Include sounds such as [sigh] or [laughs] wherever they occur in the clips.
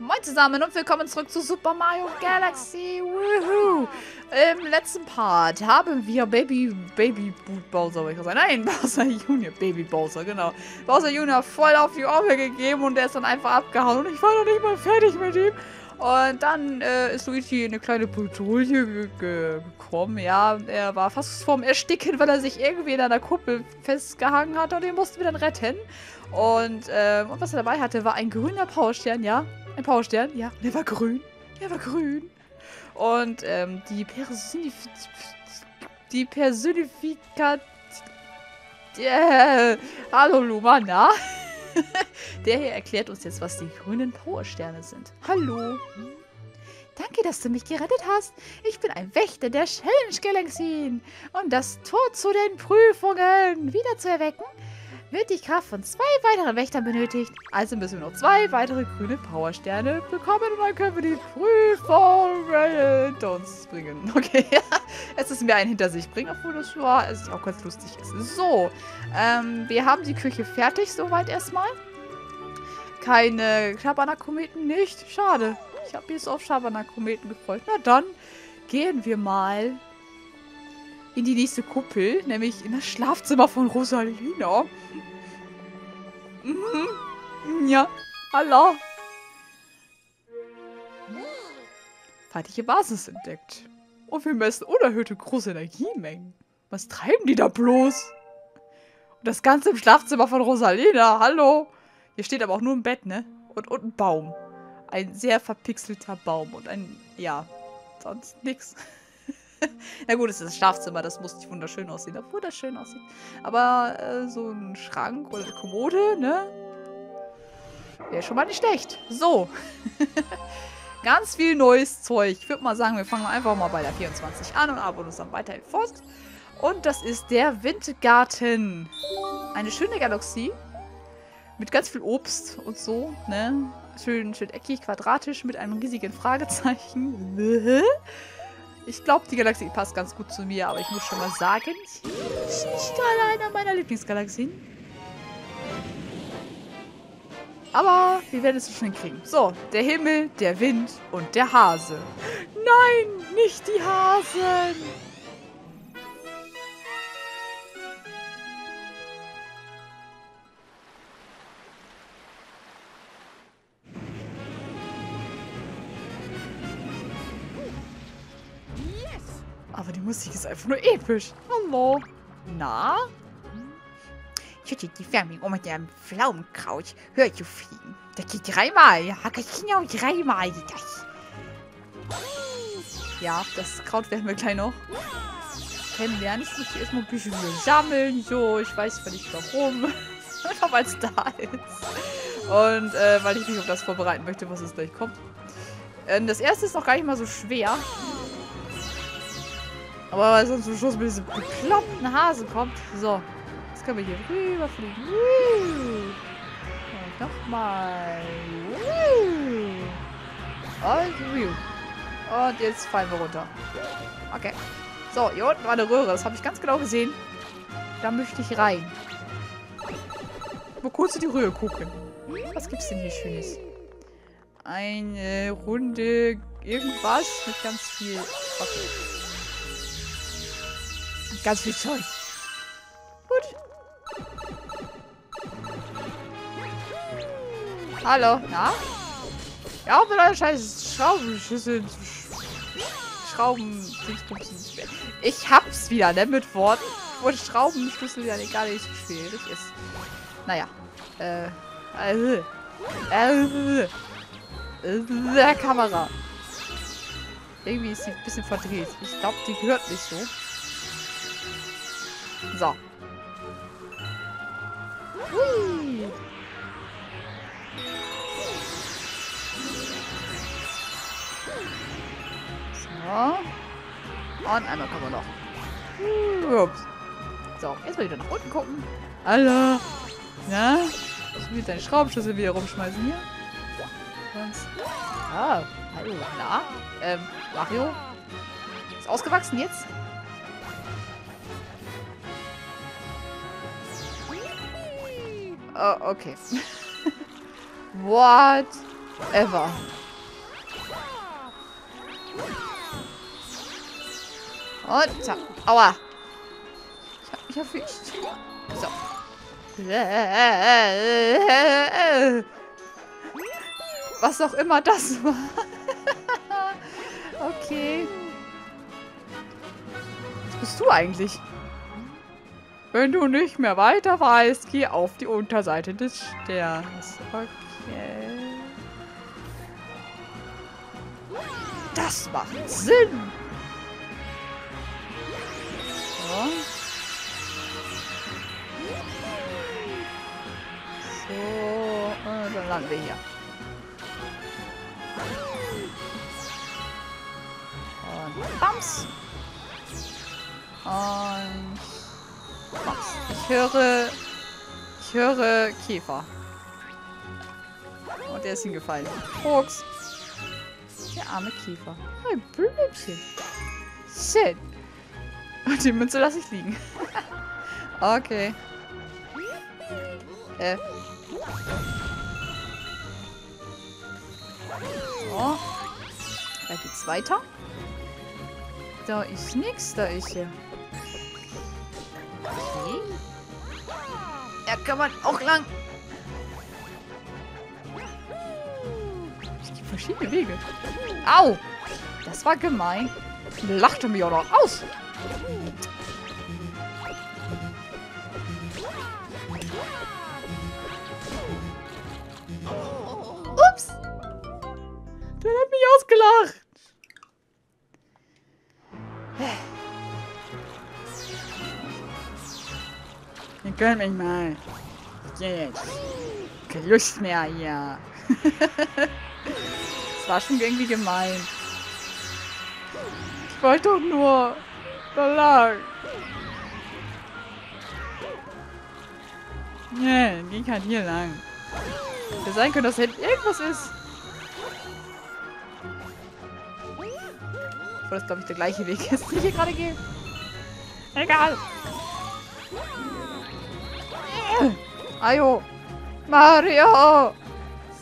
Moin zusammen und willkommen zurück zu Super Mario Galaxy. Woohoo! Im letzten Part haben wir Baby, Baby Bowser, wollte ich sagen. Nein, [laughs] Bowser Junior, Baby Bowser, genau. Bowser Junior voll auf die Orgel gegeben und der ist dann einfach abgehauen und ich war noch nicht mal fertig mit ihm. Und dann äh, ist Luigi in eine kleine Patrouille gekommen. Ja, er war fast vorm Ersticken, weil er sich irgendwie in einer Kuppel festgehangen hat und den mussten wir dann retten. Und, ähm, und was er dabei hatte, war ein grüner Powerstern, ja. Ein Powerstern, ja. Der war grün. Der war grün. Und ähm, die Personif die Personifikat... Äh, hallo Lumana. [laughs] Der hier erklärt uns jetzt, was die grünen Powersterne sind. Hallo. Danke, dass du mich gerettet hast. Ich bin ein Wächter der Challenge Galaxien. Um das Tor zu den Prüfungen wieder zu erwecken, wird die Kraft von zwei weiteren Wächtern benötigt. Also müssen wir noch zwei weitere grüne Powersterne bekommen und dann können wir die Prüfung hinter uns bringen. [laughs] Okay, [laughs] es ist mir ein hinter sich bringen, obwohl das ja, es auch ganz lustig ist. So, ähm, wir haben die Küche fertig soweit erstmal. Keine Schabernack-Kometen nicht. Schade. Ich habe mich jetzt auf Schabernack-Kometen gefreut. Na dann gehen wir mal in die nächste Kuppel, nämlich in das Schlafzimmer von Rosalina. Mhm. Ja, hallo. Feindliche Basis entdeckt. Und wir messen unerhöhte große Energiemengen. Was treiben die da bloß? Und das Ganze im Schlafzimmer von Rosalina. Hallo. Hier steht aber auch nur ein Bett, ne? Und, und ein Baum. Ein sehr verpixelter Baum. Und ein, ja, sonst nix. [laughs] Na gut, es ist das Schlafzimmer, das muss nicht wunderschön aussehen, obwohl das schön aussieht. Aber äh, so ein Schrank oder eine Kommode, ne? Wäre schon mal nicht schlecht. So. [laughs] Ganz viel neues Zeug. Ich würde mal sagen, wir fangen einfach mal bei der 24 an und arbeiten uns dann weiter fort. Und das ist der Windgarten. Eine schöne Galaxie. Mit ganz viel Obst und so, ne? Schön, schön eckig, quadratisch, mit einem riesigen Fragezeichen. Ich glaube, die Galaxie passt ganz gut zu mir, aber ich muss schon mal sagen, sie ist nicht gerade einer meiner Lieblingsgalaxien. Aber wir werden es schon hinkriegen. So, der Himmel, der Wind und der Hase. Nein, nicht die Hasen! Musik ist einfach nur episch. Hallo. Na? Schütte die Fernbedienung um mit dem Pflaumenkraut. Hör zu fliegen. Das geht dreimal. Ja, genau dreimal geht das. Ja, das Kraut werden wir gleich noch kennenlernen. Ich muss hier erstmal ein bisschen sammeln. So, ich weiß zwar nicht warum. [laughs] Einfach weil es da ist. Und äh, weil ich mich auf das vorbereiten möchte, was es gleich kommt. Ähm, das erste ist noch gar nicht mal so schwer. Aber weil sonst zum Schluss mit diesem bekloppten Hase kommt. So. Jetzt können wir hier rüberfliegen. Und nochmal. Und, Und jetzt fallen wir runter. Okay. So, hier unten war eine Röhre. Das habe ich ganz genau gesehen. Da möchte ich rein. Mal kurz in die Röhre gucken. Was gibt's denn hier Schönes? Eine Runde irgendwas mit ganz viel... Okay. Ganz viel Zeug. Gut. Hallo, na? Ja, mit eurer scheiß Schraubenschüssel. Schrauben. Ich hab's wieder, ne? Mit Worten. Wo Schraubenschlüssel ja gar nicht so schwierig ist. Naja. Äh. Äh. Äh. Äh. Kamera. Irgendwie ist sie ein bisschen verdreht. Ich glaube, die gehört nicht so. So. Hui. So. Und einmal kommen wir noch. Ups. So, jetzt mal wieder nach unten gucken. Hallo. Ja? Ich will deine Schraubenschlüssel wieder rumschmeißen hier. Sonst. Ah, hallo. Na? Ähm, Mario? Ist ausgewachsen jetzt? Oh, okay. What? Ever. Und zack. Aua. Ich hab mich erwischt. So. Was auch immer das war. [laughs] okay. Was bist du eigentlich? Wenn du nicht mehr weiter weißt, geh auf die Unterseite des Sterns. Okay. Das macht Sinn. So. So, und dann landen wir hier. Und Bams. Und Bams. Ich höre... Ich höre Käfer. Und der ist hingefallen. Fuchs. Der arme Käfer. Ein Blümchen. Shit. Und die Münze lasse ich liegen. [laughs] okay. Äh. So. Da geht's weiter. Da ist nichts, da ist ja. Kann man auch lang. Es gibt verschiedene Wege. Au! Das war gemein. Lachte mich auch noch aus. Ihr könnt mich mal. Jetzt. Keine Lust mehr hier. [laughs] das war schon irgendwie gemein. Ich wollte doch nur da lang. Nee, ging halt hier lang. Hätte sein können, dass hinten irgendwas ist. Obwohl das, glaube ich, der gleiche Weg ist, den ich hier gerade gehe. Egal. Ayo. Mario.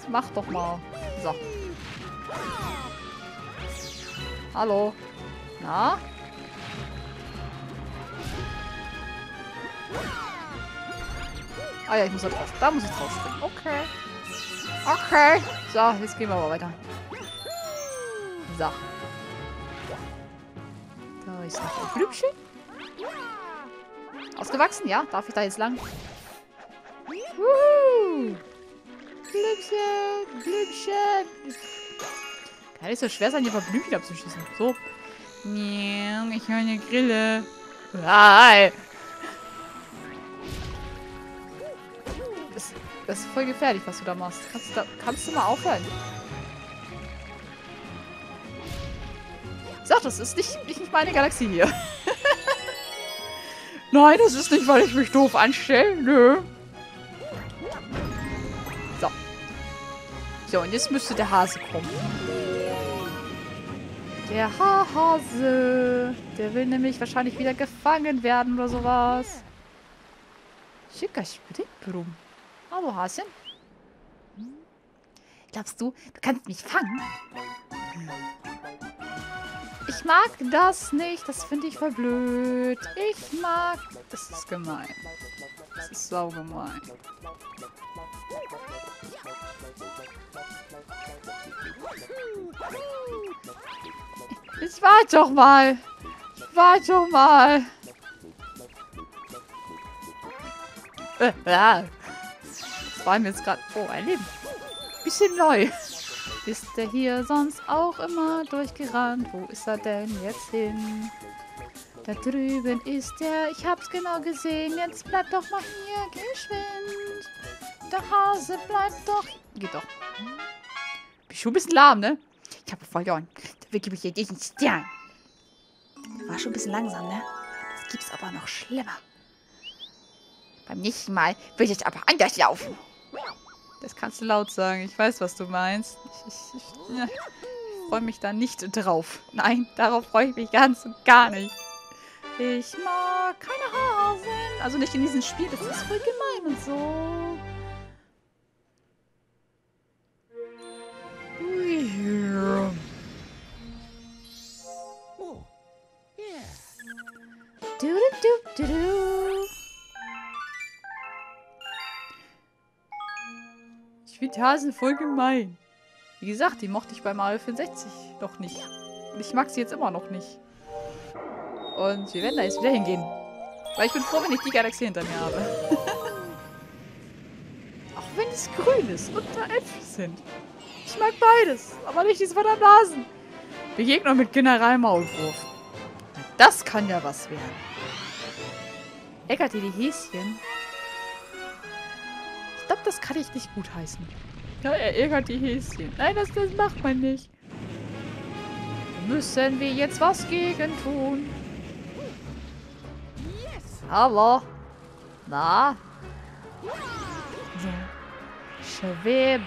Mach doch mal. So. Hallo. Na? Ah ja, ich muss da drauf. Da muss ich drauf springen. Okay. Okay. So, jetzt gehen wir aber weiter. So. Da ist noch ein Blümchen. Ausgewachsen, ja? Darf ich da jetzt lang? Wuhu. Blümchen, Blümchen. Kann nicht so schwer sein, hier ein paar Blümchen abzuschießen. So. Ich höre eine Grille. Hi. Das, das ist voll gefährlich, was du da machst. Kannst du, da, kannst du mal aufhören? Sag, das ist nicht, nicht meine Galaxie hier. [laughs] Nein, das ist nicht, weil ich mich doof anstelle. Nö. So, und jetzt müsste der Hase kommen. Der Hase. Der will nämlich wahrscheinlich wieder gefangen werden oder sowas. Schicker Springbrum. Hallo, Haschen. Glaubst du, du kannst mich fangen? Ich mag das nicht. Das finde ich voll blöd. Ich mag... Das ist gemein. Das ist sau gemein. Ich warte doch mal. Ich warte doch mal. Äh, ja. Das war mir jetzt gerade... Oh, ein Leben. Bisschen neu. Ist der hier sonst auch immer durchgerannt? Wo ist er denn jetzt hin? Da drüben ist er. Ich hab's genau gesehen. Jetzt bleib doch mal hier. Geschwind. Der Hase bleibt doch... Geht doch. Bin schon ein bisschen lahm, ne? Ich habe verloren. Dafür gebe ich dir diesen Stern. War schon ein bisschen langsam, ne? Das gibt's aber noch schlimmer. Beim nächsten Mal wird es aber anders laufen. Das kannst du laut sagen. Ich weiß, was du meinst. Ich, ich, ich, ich freue mich da nicht drauf. Nein, darauf freue ich mich ganz und gar nicht. Ich mag keine Hasen. Also nicht in diesem Spiel. Das ist voll gemein und so. Hasen voll gemein. Wie gesagt, die mochte ich bei Mario 64 noch nicht. Und ich mag sie jetzt immer noch nicht. Und wir werden da jetzt wieder hingehen. Weil ich bin froh, wenn ich die Galaxie hinter mir habe. [laughs] Auch wenn es grün ist und da Äpfel sind. Ich mag beides, aber nicht diese verdammten Nasen. Begegnung mit General Maulwurf. Das kann ja was werden. Eckert die Häschen. Ich glaube, das kann ich nicht gut heißen. Ja, er ärgert die Häschen. Nein, das, das macht man nicht. Müssen wir jetzt was gegen tun? Hallo? Na? So. Schwebe.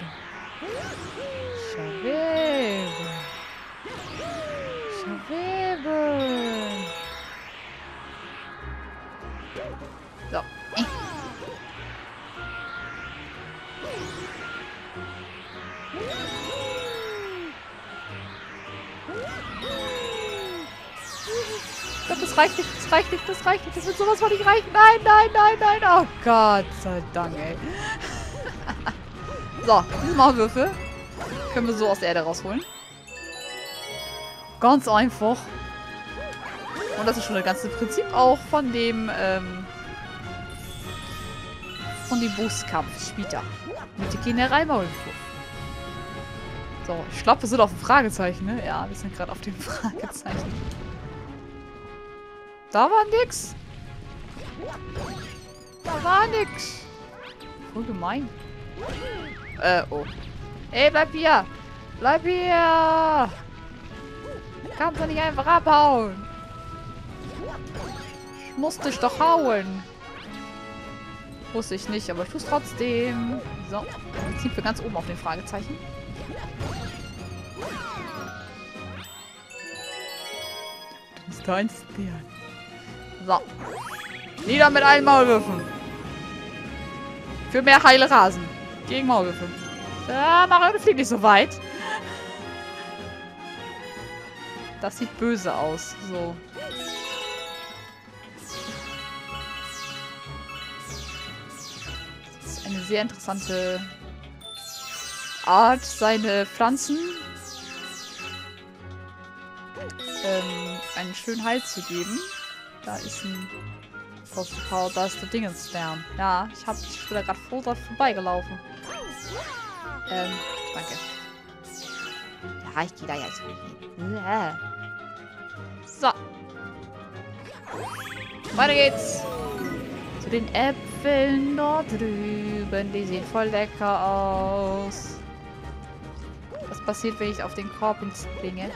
Schwebe. Das reicht nicht, das reicht nicht, das reicht nicht. Das wird sowas von nicht reichen. Nein, nein, nein, nein. Oh Gott sei Dank, ey. so, diese Maulwürfel können wir so aus der Erde rausholen. Ganz einfach. Und das ist schon das ganze Prinzip auch von dem, ähm, von dem Bosskampf später. Mit dem General Maulwurf. So, ich glaube, wir sind auf dem Fragezeichen, ne? Ja, wir sind gerade auf dem [laughs] Fragezeichen. Da war nix. Da war nix. Voll gemein. Äh, oh. Ey, bleib hier. Bleib hier. Kannst du nicht einfach abhauen. Ich muss dich doch hauen. Wusste ich nicht, aber ich tue es trotzdem. So, dann ziehen wir ganz oben auf den Fragezeichen. Das ist deins, Bären. So. Nieder mit allen Maulwürfen. Für mehr heile Rasen. Gegen Maulwürfe. Ja, Mario, fliegt nicht so weit. Das sieht böse aus. So. Das ist eine sehr interessante Art, seine Pflanzen ähm, einen schönen Halt zu geben. Da ist ein Postpower, da ist der Dingenstern. Ja, ich hab ich bin da gerade vor da vorbeigelaufen. Ähm, danke. Ja, ich gehe da jetzt hin. So. Weiter geht's. Zu den Äpfeln dort drüben. Die sehen voll lecker aus. Was passiert, wenn ich auf den Korb springe?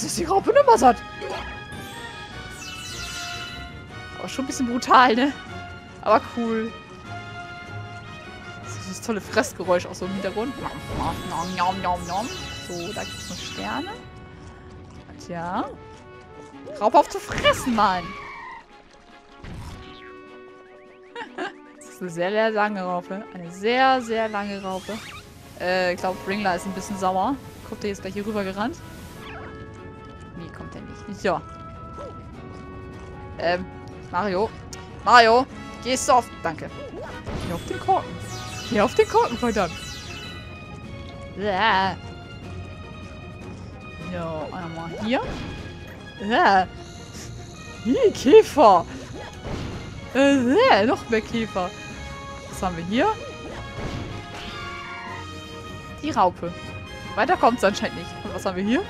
Das ist die Raupe Nummer satt. Aber schon ein bisschen brutal, ne? Aber cool. Das ist das tolle Fressgeräusch auch so im Hintergrund. So, da gibt es noch Sterne. Tja. Raupe auf zu fressen, Mann. [laughs] das ist eine sehr, sehr lange Raupe. Eine sehr, sehr lange Raupe. Äh, ich glaube, Ringler ist ein bisschen sauer. Kommt der jetzt gleich hier rüber gerannt? Kommt er nicht. Ja. Ähm, Mario. Mario, gehst du auf... Danke. Geh auf den Korken. Geh auf den Korken, verdammt. Ja. Ja, einmal hier. Ja. Hier, Käfer. Äh, ja, noch mehr Käfer. Was haben wir hier? Die Raupe. Weiter kommt es anscheinend nicht. Und was haben wir hier?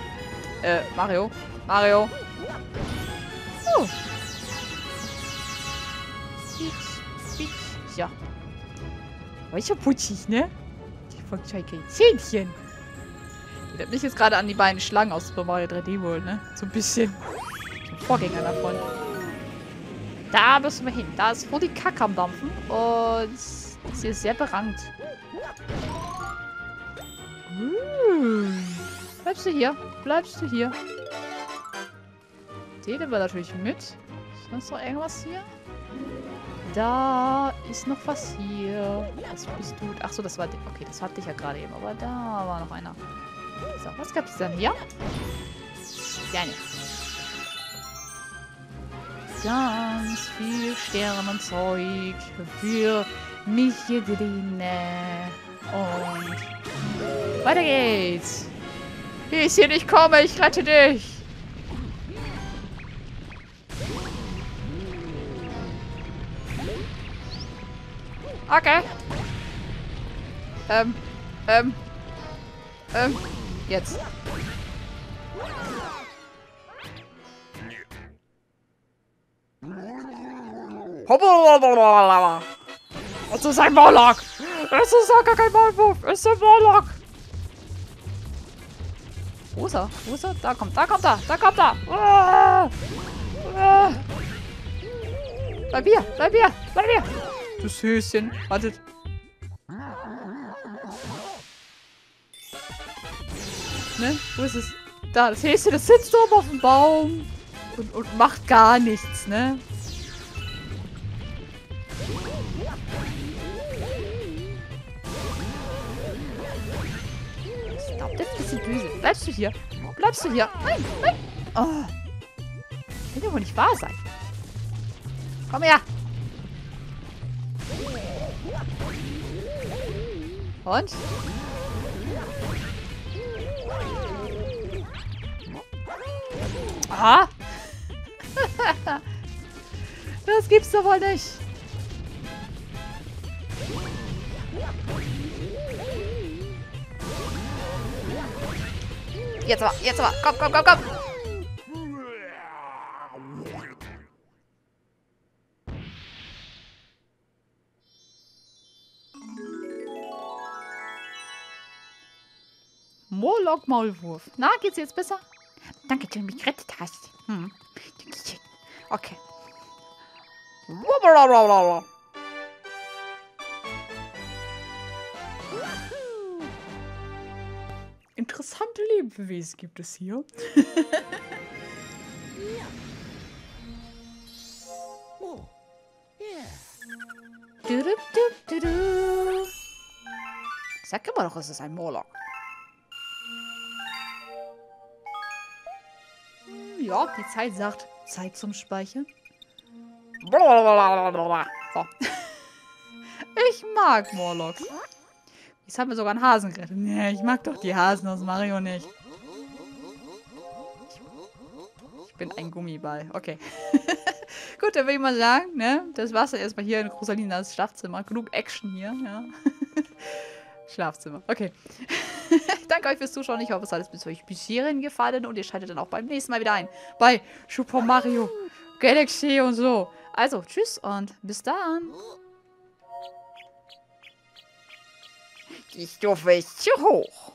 Äh, Mario. Mario. Oh. Ja. Aber ich hab putzig, ne? Die von kein Zähnchen. Erinnert mich jetzt gerade an die beiden Schlangen aus Super Mario 3D World, ne? So ein bisschen. So Vorgänger davon. Da müssen wir hin. Da ist wohl die Kacke am Dampfen. Und sie ist sehr berangt. Uh. Bleibst du hier? Bleibst du hier? Den nehmen wir natürlich mit. Ist sonst noch irgendwas hier? Da ist noch was hier. Was bist du? Ach so, das war... Okay, das hatte ich ja gerade eben. Aber da war noch einer. So, was gab es denn hier? Ja, nicht. Ganz viel Sternenzeug für mich hier drinnen. Und weiter geht's. Wie ich komme, ich rette dich. Okay. Ähm, ähm, ähm, jetzt. Es ist ein Moloch! Es ist gar kein Maulwurf! Es ist ein Moloch! Wo ist er? Wo ist er? Da kommt, da kommt er! Da kommt er! Ah! Ah! Bleib hier! Bleib hier! Bleib hier! Das Höschen. Wartet. Ne? Wo ist es? Da, das Häschen, das sitzt oben auf dem Baum. Und, und macht gar nichts, ne? Glaube, das ist ein bisschen böse. Bleibst du hier? Bleibst du hier? Nein, nein. Oh. Kann ja wohl nicht wahr sein. Komm her. Und? Aha. [laughs] das gibt's doch wohl nicht. Jetzt aber, jetzt aber. Komm, komm, komm, komm. Morlock Maulwurf. Na, geht's jetzt besser? Danke, dass du mich gerettet hast. Hm. Okay. Interessante Lebewesen gibt es hier. Oh, yeah. Du, du, du, du, du. Sag immer doch, es ist ein Morlock. Ja, die Zeit sagt, Zeit zum Speichern. So. Ich mag Morlocks. Jetzt haben wir sogar einen Hasen gerettet. Nee, ich mag doch die Hasen aus Mario nicht. Ich bin ein Gummiball. Okay. [laughs] Gut, dann würde ich mal sagen, ne? Das war's dann erstmal hier in Rosalinas Schlafzimmer. Genug Action hier, ja. [laughs] Schlafzimmer. Okay. Danke euch fürs Zuschauen. Ich hoffe, es hat es euch bis hierhin gefallen und ihr schaltet dann auch beim nächsten Mal wieder ein. Bei Super Mario Galaxy und so. Also, tschüss und bis dann. Die Stufe ist zu hoch.